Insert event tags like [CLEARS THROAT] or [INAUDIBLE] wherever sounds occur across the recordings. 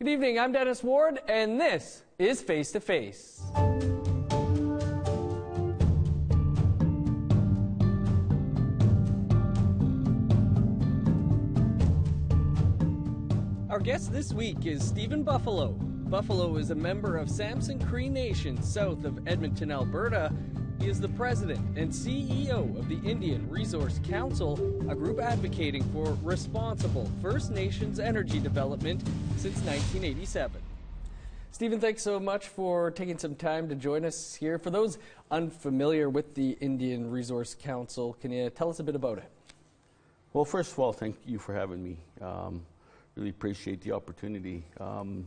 Good evening, I'm Dennis Ward, and this is Face to Face. Our guest this week is Stephen Buffalo. Buffalo is a member of Samson Cree Nation south of Edmonton, Alberta. He is the president and CEO of the Indian Resource Council, a group advocating for responsible First Nations energy development since 1987. Stephen, thanks so much for taking some time to join us here. For those unfamiliar with the Indian Resource Council, can you tell us a bit about it? Well, first of all, thank you for having me. Um, really appreciate the opportunity. Um,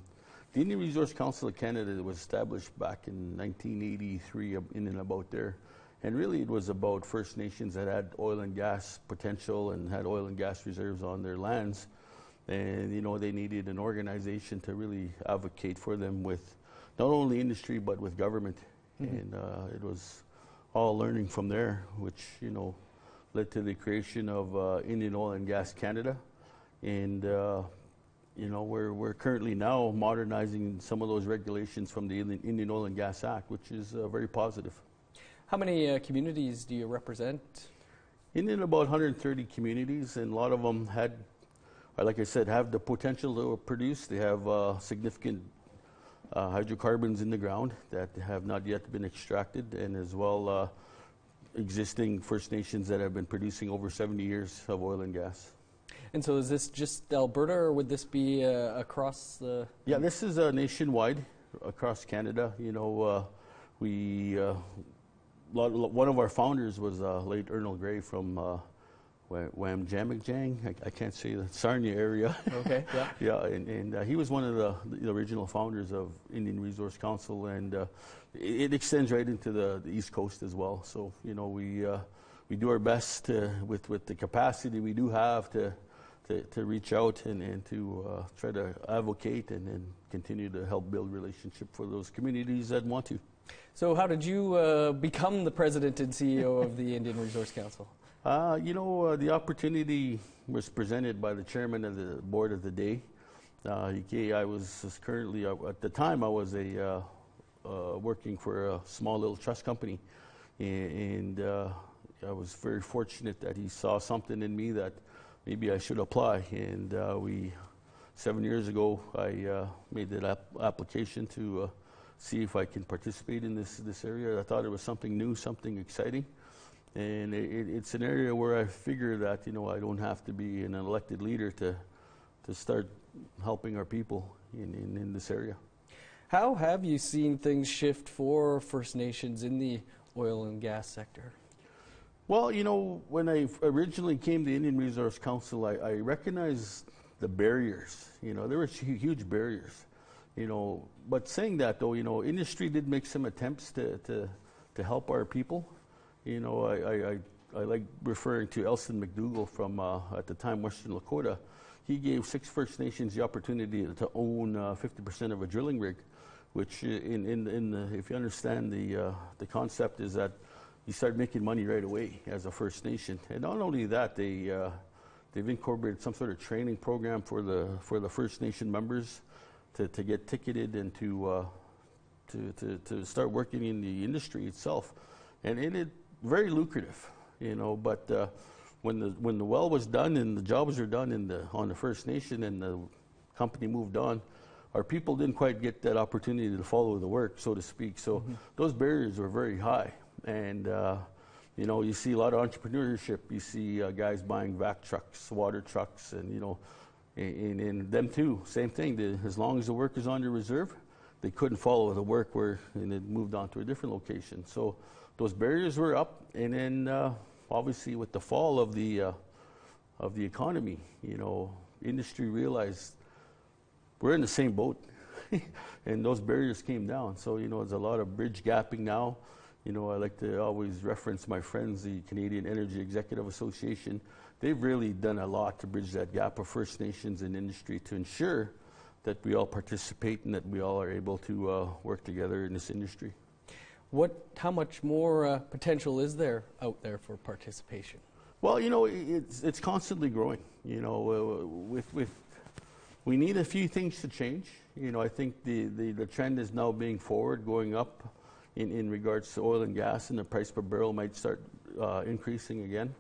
the Indian Resource Council of Canada was established back in 1983, in and about there. And really, it was about First Nations that had oil and gas potential and had oil and gas reserves on their lands. And, you know, they needed an organization to really advocate for them with not only industry, but with government. Mm-hmm. And uh, it was all learning from there, which, you know, led to the creation of uh, Indian Oil and Gas Canada. And, uh, you know, we're, we're currently now modernizing some of those regulations from the Indian Oil and Gas Act, which is uh, very positive. How many uh, communities do you represent? In about 130 communities, and a lot of them had, uh, like I said, have the potential to produce. They have uh, significant uh, hydrocarbons in the ground that have not yet been extracted, and as well uh, existing First Nations that have been producing over 70 years of oil and gas. And so is this just Alberta or would this be uh, across the? Yeah, this is uh, nationwide across Canada. You know, uh, we, uh, one of our founders was uh, late Ernal Gray from uh, Wamjamajang. I, I can't say the Sarnia area. Okay, yeah. [LAUGHS] yeah, and, and uh, he was one of the, the, original founders of Indian Resource Council, and it, it, extends right into the, the, East Coast as well. So, you know, we, we do our best to, with, with the capacity we do have to to, to reach out and, and to uh, try to advocate and, and continue to help build relationship for those communities that want to. So, how did you uh, become the president and CEO of the [LAUGHS] Indian Resource Council? Uh, you know, uh, the opportunity was presented by the chairman of the board of the day. Uh, I was currently, uh, at the time, I was a working for a small little trust company, and, and I was very fortunate that he saw something in me that maybe I should apply. And uh, we, seven years ago, I uh, made that ap- application to uh, see if I can participate in this, this area. I thought it was something new, something exciting. And it, it's an area where I figure that, you know, I don't have to be an elected leader to, to start helping our people in, in, in this area. How have you seen things shift for First Nations in the oil and gas sector? Well, you know, when I originally came to Indian Resource Council, I, I recognized the barriers. You know, there were huge barriers. You know, but saying that though, you know, industry did make some attempts to to, to help our people. You know, I, I, I, I like referring to Elson McDougall from uh, at the time Western Lakota. He gave six First Nations the opportunity to own uh, 50% of a drilling rig, which in in, in the, if you understand the uh, the concept is that you start making money right away as a First Nation. And not only that, they uh, they've incorporated some sort of training program for the for the First Nation members to, to get ticketed and to, uh, to, to to start working in the industry itself, and it, it very lucrative, you know. But uh, when the when the well was done and the jobs were done in the on the First Nation and the company moved on, our people didn't quite get that opportunity to follow the work, so to speak. So mm-hmm. those barriers were very high. And, uh, you know, you see a lot of entrepreneurship. You see uh, guys buying vac trucks, water trucks, and, you know, and, and them too, same thing. The, as long as the work is on your reserve, they couldn't follow the work where, and it moved on to a different location. So those barriers were up. And then, uh, obviously, with the fall of the, uh, of the economy, you know, industry realized we're in the same boat. [LAUGHS] and those barriers came down. So, you know, there's a lot of bridge gapping now. You know, I like to always reference my friends, the Canadian Energy Executive Association. They've really done a lot to bridge that gap of First Nations and industry to ensure that we all participate and that we all are able to uh, work together in this industry. What, how much more uh, potential is there out there for participation? Well, you know, it's, it's constantly growing. You know, uh, with, with, we need a few things to change. You know, I think the, the, the trend is now being forward, going up in, in regards to oil and gas, and the price per barrel might start uh, increasing again.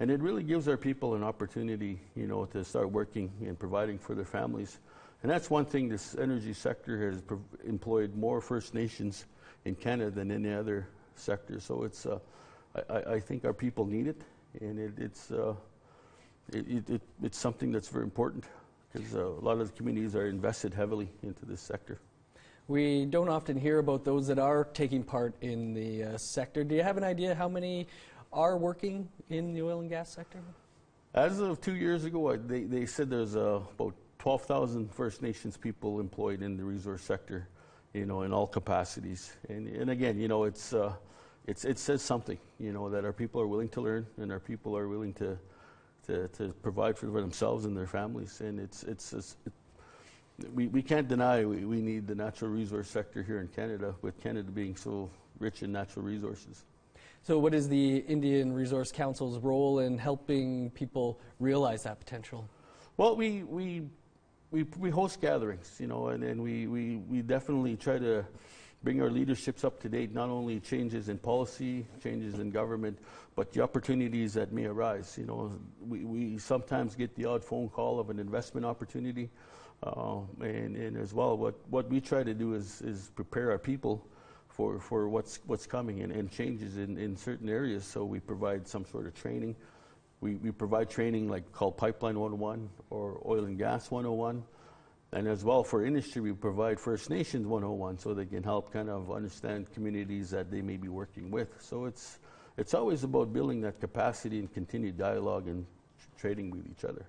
And it really gives our people an opportunity, you know, to start working and providing for their families. And that's one thing this energy sector has employed more First Nations in Canada than any other sector. So it's, uh, I, I, think our people need it, and it, it's, uh, it, it, it's something that's very important because uh, a lot of the communities are invested heavily into this sector. We don't often hear about those that are taking part in the uh, sector. Do you have an idea how many are working in the oil and gas sector? As of two years ago, they, they said there's uh, about 12,000 First Nations people employed in the resource sector, you know, in all capacities. And, and again, you know, it's, uh, it's, it says something, you know, that our people are willing to learn and our people are willing to, to, to provide for themselves and their families. And it's, it's, it's it, we, we can't deny we, we need the natural resource sector here in Canada, with Canada being so rich in natural resources. So, what is the Indian Resource Council's role in helping people realize that potential? Well, we, we, we, we host gatherings, you know, and, and we, we, we definitely try to bring our leaderships up to date, not only changes in policy, changes in government, but the opportunities that may arise. You know, we, we sometimes get the odd phone call of an investment opportunity, uh, and, and as well, what, what we try to do is, is prepare our people for, for what's, what's coming and, and changes in, in certain areas. So we provide some sort of training. We, we provide training like called Pipeline 101 or Oil and Gas 101. And as well for industry, we provide First Nations 101 so they can help kind of understand communities that they may be working with. So it's, it's always about building that capacity and continued dialogue and trading with each other.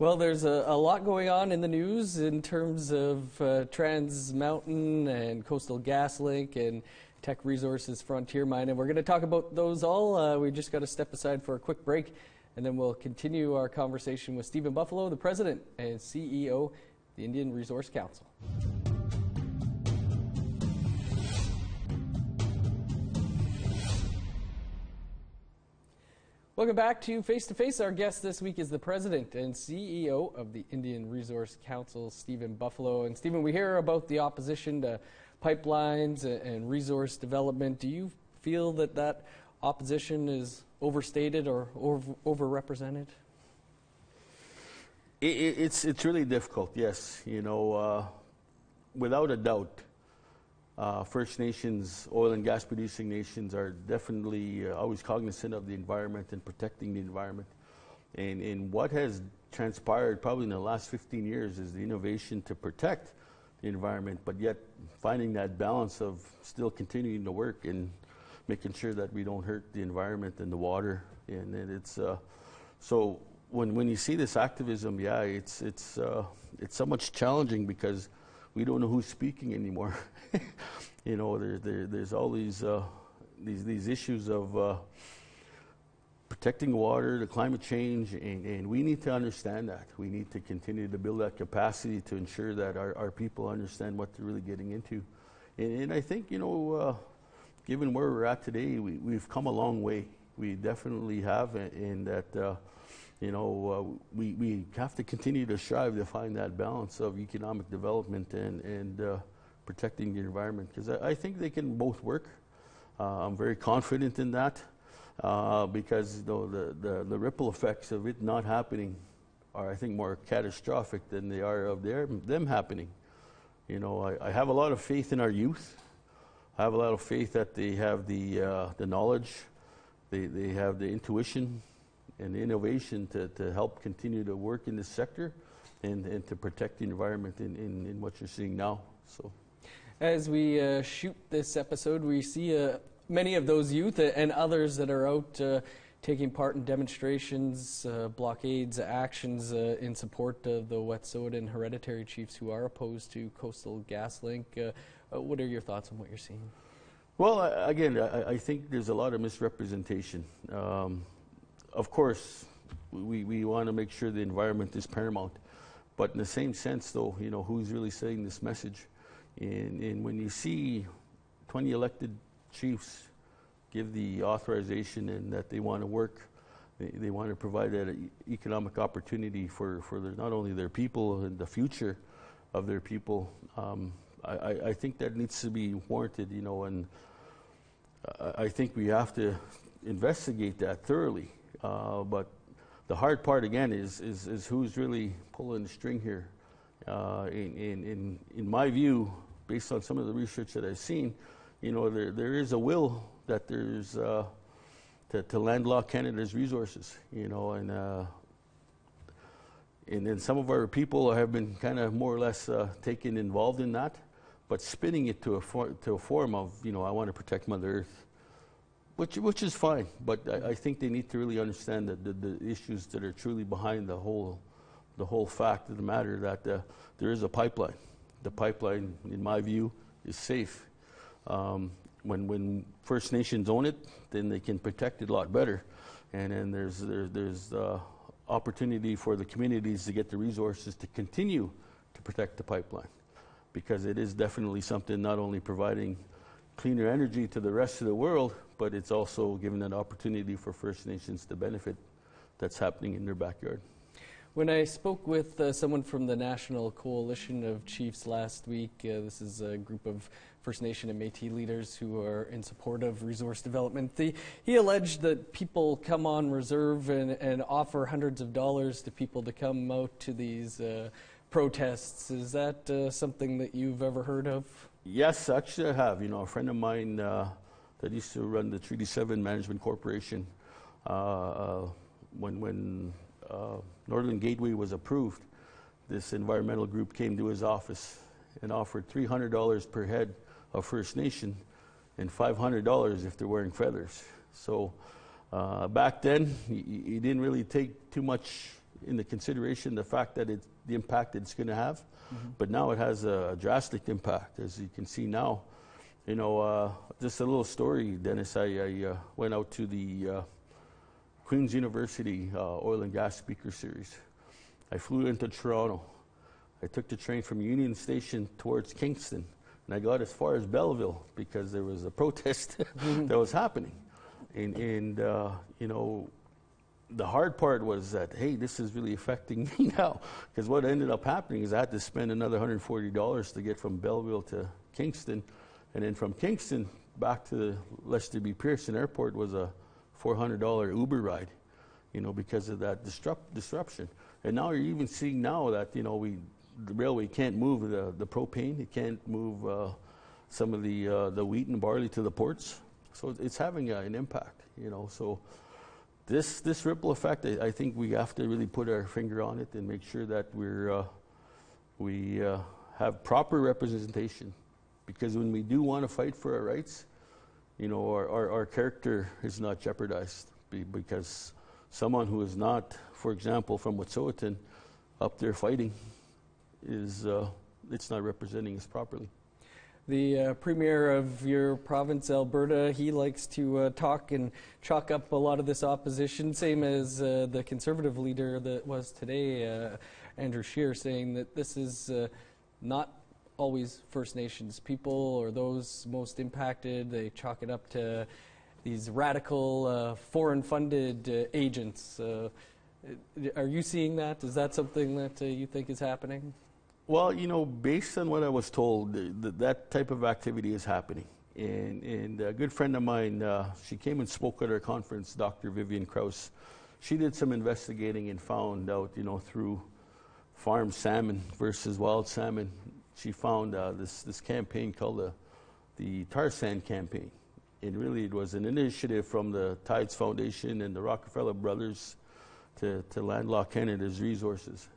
Well, there's a, a, lot going on in the news in terms of uh, Trans Mountain and Coastal GasLink and Teck Resources Frontier Mine, and we're going to talk about those all. Uh, we just got to step aside for a quick break, and then we'll continue our conversation with Stephen Buffalo, the President and CEO of the Indian Resource Council. Welcome back to Face to Face. Our guest this week is the President and CEO of the Indian Resource Council, Stephen Buffalo. And Stephen, we hear about the opposition to pipelines and resource development. Do you feel that that opposition is overstated or over, overrepresented? It, it's it's really difficult. Yes, you know, uh, without a doubt, uh, First Nations, oil and gas producing nations are definitely uh, always cognizant of the environment and protecting the environment. And, and what has transpired probably in the last 15 years is the innovation to protect the environment, but yet finding that balance of still continuing to work and making sure that we don't hurt the environment and the water. And, and it's uh, so when when you see this activism, yeah, it's it's uh, it's so much challenging because we don't know who's speaking anymore. [LAUGHS] you know, there, there, there's all these, uh, these, these issues of uh, protecting water, the climate change, and, and, we need to understand that. We need to continue to build that capacity to ensure that our, our people understand what they're really getting into. And, and I think, you know, uh, given where we're at today, we, we've come a long way. We definitely have, in that uh, you know, uh, we, we have to continue to strive to find that balance of economic development and, and uh, protecting the environment because I, I, think they can both work. Uh, I'm very confident in that uh, because you know, the, the, the, ripple effects of it not happening are, I think, more catastrophic than they are of their, them happening. You know, I, I, have a lot of faith in our youth. I have a lot of faith that they have the, uh, the knowledge, they, they have the intuition, and innovation to, to help continue to work in this sector and, and to protect the environment in, in, in what you're seeing now. So, As we uh, shoot this episode, we see uh, many of those youth and others that are out uh, taking part in demonstrations, uh, blockades, actions uh, in support of the Wet'suwet'en hereditary chiefs who are opposed to Coastal GasLink. Uh, what are your thoughts on what you're seeing? Well, again, I, I, think there's a lot of misrepresentation. Um, of course, we, we want to make sure the environment is paramount. But in the same sense, though, you know, who's really saying this message? And, and when you see 20 elected chiefs give the authorization and that they want to work, they, they want to provide that economic opportunity for, for their, not only their people and the future, of their people. Um, I, I, think that needs to be warranted, you know, and I, I think we have to investigate that thoroughly. Uh, but the hard part again is, is, is who's really pulling the string here. Uh, in, in, in, in my view, based on some of the research that I've seen, you know, there, there is a will that there's uh, to, to landlock Canada's resources, you know, and uh, and then some of our people have been kind of more or less uh, taken involved in that, but spinning it to a for, to a form of, you know, I want to protect Mother Earth, which which is fine, but I, I think they need to really understand the, the, the issues that are truly behind the whole the whole fact of the matter that uh, there is a pipeline. The pipeline, in my view, is safe. Um, when when First Nations own it, then they can protect it a lot better, and then there's there, there's uh, opportunity for the communities to get the resources to continue to protect the pipeline, because it is definitely something not only providing cleaner energy to the rest of the world, but it's also giving an opportunity for First Nations to benefit that's happening in their backyard. When I spoke with uh, someone from the National Coalition of Chiefs last week, uh, this is a group of First Nation and Métis leaders who are in support of resource development. The, he alleged that people come on reserve and, and, offer hundreds of dollars to people to come out to these uh, protests. Is that uh, something that you've ever heard of? Yes, actually, I have. You know, a friend of mine uh, that used to run the Treaty 7 Management Corporation, uh, when, when uh, Northern Gateway was approved, this environmental group came to his office and offered $300 per head of First Nation and $500 if they're wearing feathers. So uh, back then, he, he, didn't really take too much into consideration the fact that it's the impact that it's going to have. Mm-hmm. But now it has a drastic impact, as you can see now. You know, uh, just a little story, Dennis. I, I uh, went out to the uh, Queen's University uh, Oil and Gas Speaker Series. I flew into Toronto. I took the train from Union Station towards Kingston, and I got as far as Belleville because there was a [LAUGHS] protest that was happening. And, and uh, you know, the hard part was that, hey, this is really affecting [LAUGHS] me now. Because what ended up happening is I had to spend another $140 to get from Belleville to Kingston. And then from Kingston back to the Lester B. Pearson Airport was a $400 Uber ride, you know, because of that disrupt, disruption. And now you're even seeing now that, you know, we, the railway can't move the, the propane, it can't move uh, some of the, uh, the wheat and barley to the ports. So it's having uh, an impact, you know. So this, this ripple effect, I, I, think we have to really put our finger on it and make sure that we're, uh, we uh, have proper representation. Because when we do want to fight for our rights, you know, our, our, our character is not jeopardized because someone who is not, for example, from Wet'suwet'en up there fighting is, uh, it's not representing us properly. The uh, premier of your province, Alberta, he likes to uh, talk and chalk up a lot of this opposition, same as uh, the conservative leader that was today, uh, Andrew Scheer, saying that this is uh, not always First Nations people or those most impacted. They chalk it up to these radical uh, foreign funded agents. Are you seeing that? Is that something that you think is happening? Well, you know, based on what I was told, that type of activity is happening. And, and a good friend of mine, uh, she came and spoke at our conference, Dr. Vivian Krause. She did some investigating and found out, you know, through farm salmon versus wild salmon, she found uh, this, this campaign called the, the Tar Sand Campaign. And really, it was an initiative from the Tides Foundation and the Rockefeller Brothers to, to landlock Canada's resources.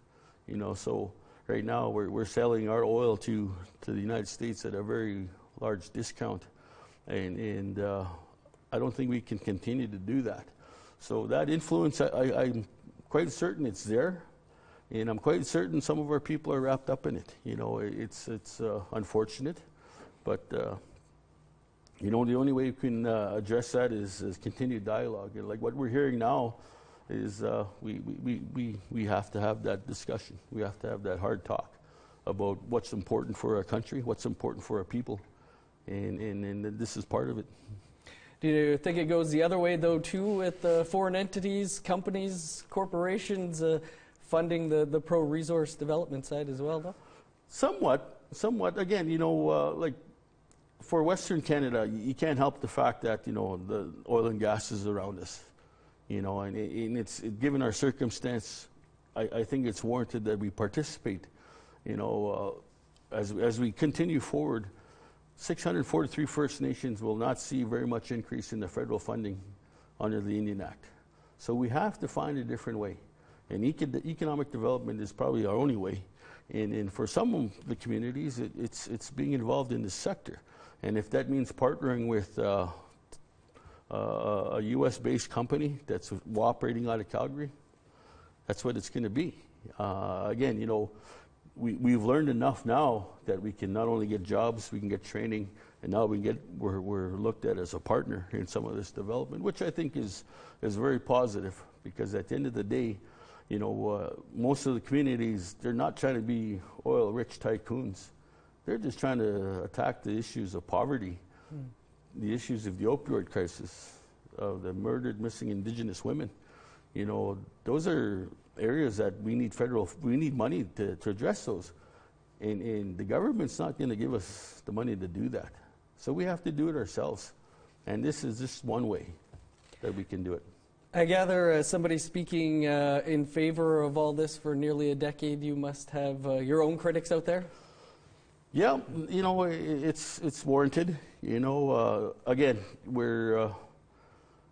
You know, so right now we're, we're selling our oil to, to the United States at a very large discount. And, and uh, I don't think we can continue to do that. So that influence, I, I, I'm quite certain it's there and I'm quite certain some of our people are wrapped up in it. You know, it's it's uh, unfortunate, but uh, you know the only way you can uh, address that is, is continued dialogue. And like what we're hearing now is uh, we, we, we, we have to have that discussion. We have to have that hard talk about what's important for our country, what's important for our people, and, and, and this is part of it. Do you think it goes the other way, though, too, with uh, foreign entities, companies, corporations? Uh, funding the, the pro resource development side as well, though? Somewhat, somewhat. Again, you know, uh, like for Western Canada, you can't help the fact that you know the oil and gas is around us. You know, and, and it's given our circumstance, I, I, think it's warranted that we participate. You know, uh, as as we continue forward, 643 First Nations will not see very much increase in the federal funding under the Indian Act. So we have to find a different way. And eco- economic development is probably our only way. And, and for some of the communities, it, it's, it's being involved in this sector. And if that means partnering with uh, a US based company that's operating out of Calgary, that's what it's going to be. Uh, again, you know, we, we've learned enough now that we can not only get jobs, we can get training, and now we get we're, we're looked at as a partner in some of this development, which I think is is very positive because at the end of the day, you know, uh, most of the communities they're not trying to be oil-rich tycoons. They're just trying to attack the issues of poverty, mm. The issues of the opioid crisis, of the murdered, missing Indigenous women. You know, those are areas that we need federal, we need money to, to address those. And, and the government's not going to give us the money to do that. So we have to do it ourselves. And this is just one way that we can do it. I gather, as somebody speaking uh, in favor of all this for nearly a decade, you must have uh, your own critics out there? Yeah, you know, it's, it's warranted. You know, uh, again, we're uh,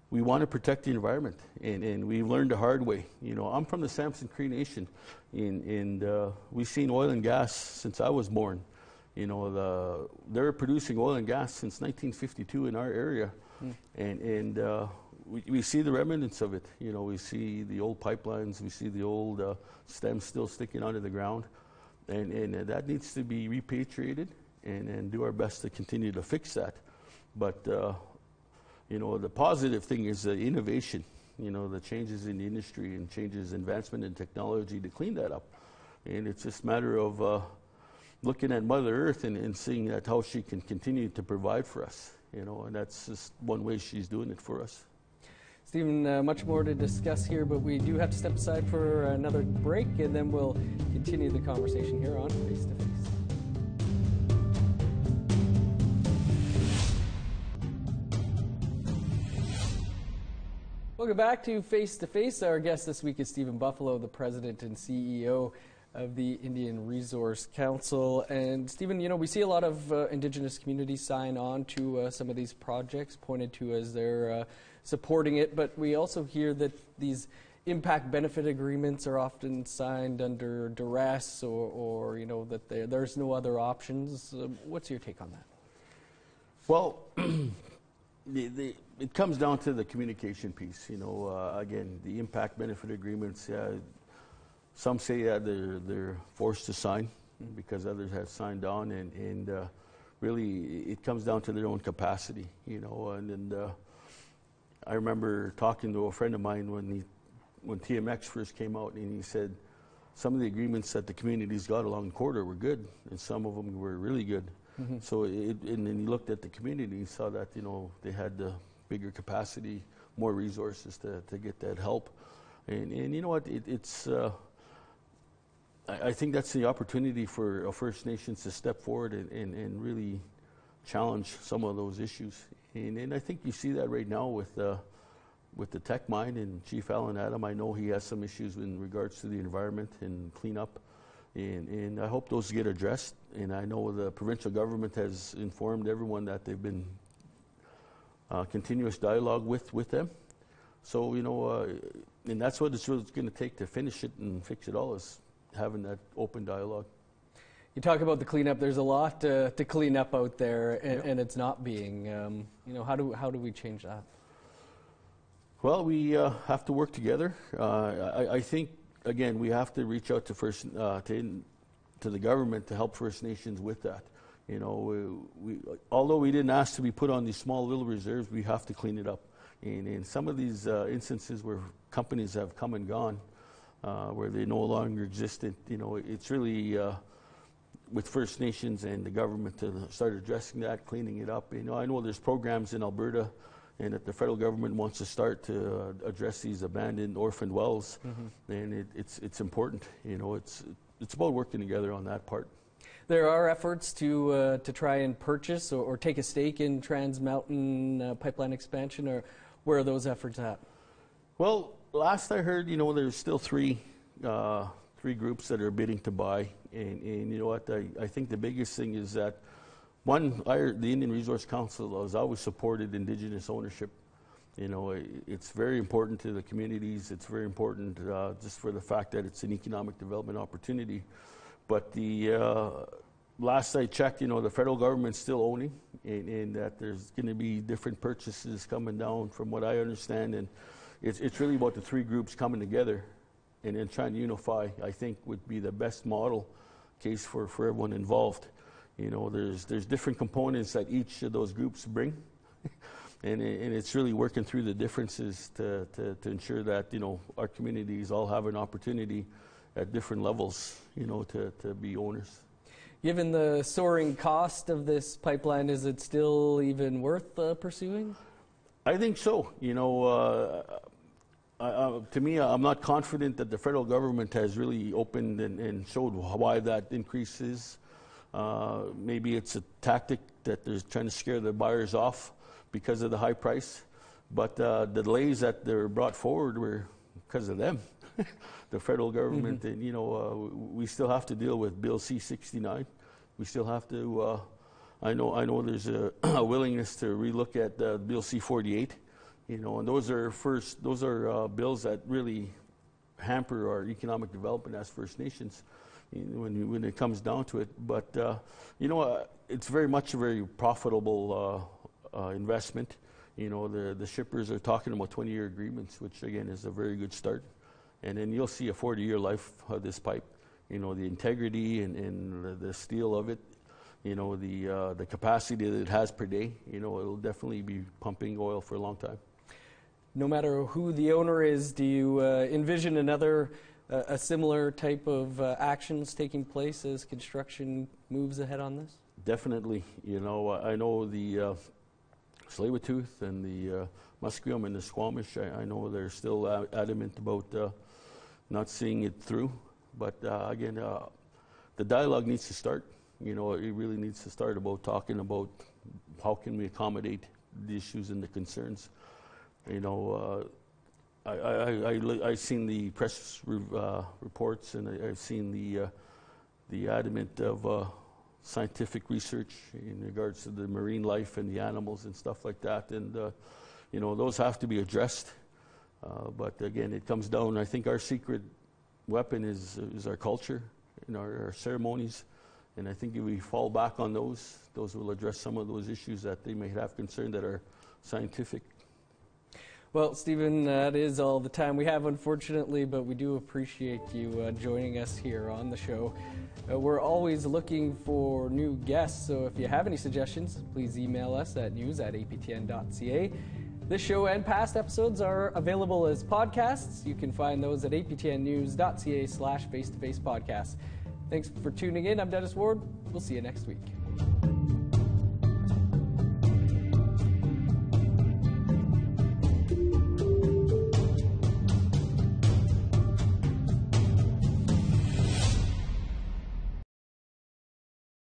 we want to protect the environment, and, and we've learned the hard way. You know, I'm from the Samson Cree Nation, and, and uh, we've seen oil and gas since I was born. You know, the, they're producing oil and gas since 1952 in our area, mm. and, and uh, we, we see the remnants of it. You know, we see the old pipelines, we see the old uh, stems still sticking onto the ground, and, and uh, that needs to be repatriated and, and do our best to continue to fix that. But uh, you know, the positive thing is the innovation, you know, the changes in the industry and changes, advancement in technology to clean that up. And it's just a matter of uh, looking at Mother Earth and, and seeing that how she can continue to provide for us, you know, and that's just one way she's doing it for us. Stephen, uh, much more to discuss here, but we do have to step aside for another break, and then we'll continue the conversation here on Face to Face. Welcome back to Face to Face. Our guest this week is Stephen Buffalo, the president and CEO of the Indian Resource Council. And Stephen, you know, we see a lot of uh, Indigenous communities sign on to uh, some of these projects, pointed to as they're uh, supporting it. But we also hear that these impact benefit agreements are often signed under duress, or, or you know, that there's no other options. Uh, what's your take on that? Well. [CLEARS THROAT] the, the, it comes down to the communication piece. You know, uh, again, the impact benefit agreements. Uh, some say that they're they're forced to sign because others have signed on, and and uh, really it comes down to their own capacity. You know, and, and uh, I remember talking to a friend of mine when he when TMX first came out, and he said some of the agreements that the communities got along the corridor were good, and some of them were really good. Mm-hmm. So, it, and then he looked at the community, he saw that you know they had the bigger capacity, more resources to, to get that help, and and you know what, it, it's. Uh, I, I, think that's the opportunity for First Nations to step forward and, and, and really challenge some of those issues, and, and I think you see that right now with. Uh, with the Teck mine and Chief Allan Adam, I know he has some issues in regards to the environment and cleanup. And, and I hope those get addressed. And I know the provincial government has informed everyone that they've been uh, continuous dialogue with, with them. So, you know, uh, and that's what it's really going to take to finish it and fix it all is having that open dialogue. You talk about the cleanup. There's a lot to, to clean up out there, and, and it's not being. Um, you know, how do how do we change that? Well, we uh, have to work together. Uh, I, I, think again, we have to reach out to first uh, to, to the government to help First Nations with that. You know, we, although we didn't ask to be put on these small little reserves, we have to clean it up. And in some of these uh, instances where companies have come and gone, uh, where they no longer existed, you know, it's really uh, with First Nations and the government to start addressing that, cleaning it up. You know, I know there's programs in Alberta and that the federal government wants to start to uh, address these abandoned orphaned wells, mm-hmm. and it, it's it's important. You know, it's it's about working together on that part. There are efforts to uh, to try and purchase or, or, take a stake in Trans Mountain uh, pipeline expansion, or where are those efforts at? Well, last I heard, you know, there's still three uh, three groups that are bidding to buy, and, and you know what? I, I think the biggest thing is that one, the Indian Resource Council has always supported Indigenous ownership. You know, it's very important to the communities. It's very important uh, just for the fact that it's an economic development opportunity. But the uh, last I checked, you know, the federal government's still owning, and, and that there's going to be different purchases coming down, from what I understand. And it's, it's really about the three groups coming together and then trying to unify. I think would be the best model case for, for everyone involved. You know, there's there's different components that each of those groups bring. [LAUGHS] and, and it's really working through the differences to, to, to ensure that you know our communities all have an opportunity at different levels, you know, to, to be owners. Given the soaring cost of this pipeline, is it still even worth uh, pursuing? I think so. You know, uh, uh, to me, I'm not confident that the federal government has really opened and, and showed why that increase is. Uh, maybe it's a tactic that they're trying to scare the buyers off because of the high price. But uh, the delays that they were brought forward were because of them. [LAUGHS] the federal government. Mm-hmm. And, you know, uh, we still have to deal with Bill C-69. We still have to. Uh, I know. I know. There's a, [CLEARS THROAT] a willingness to relook at uh, Bill C-48. You know, and those are first. Those are uh, bills that really hamper our economic development as First Nations. When, when it comes down to it, but uh, you know, uh, it's very much a very profitable investment. You know, the, the shippers are talking about 20 year agreements, which again is a very good start and then you'll see a 40 year life of this pipe. You know, the integrity and, and the, steel of it, you know, the, uh, the capacity that it has per day, you know, it'll definitely be pumping oil for a long time. No matter who the owner is, do you uh, envision another, uh, a similar type of uh, actions taking place as construction moves ahead on this? Definitely. You know, I know the uh, Tsleil-Waututh and the uh, Musqueam and the Squamish, I, I know they're still adamant about uh, not seeing it through. But uh, again, uh, the dialogue needs to start. You know, it really needs to start about talking about how can we accommodate the issues and the concerns. You know, uh, I, I, I, I, seen the press uh, reports and I, have seen the, uh, the adamant of uh, scientific research in regards to the marine life and the animals and stuff like that. And, you know, those have to be addressed. Uh, but again, it comes down. I think our secret weapon is is our culture and our, our, ceremonies, and I think if we fall back on those, those will address some of those issues that they may have concern that are scientific. Well, Stephen, that is all the time we have, unfortunately, but we do appreciate you uh, joining us here on the show. Uh, we're always looking for new guests, so if you have any suggestions, please email us at news at aptn.ca. This show and past episodes are available as podcasts. You can find those at aptnnews.ca slash face-to-face podcast. Thanks for tuning in. I'm Dennis Ward. We'll see you next week.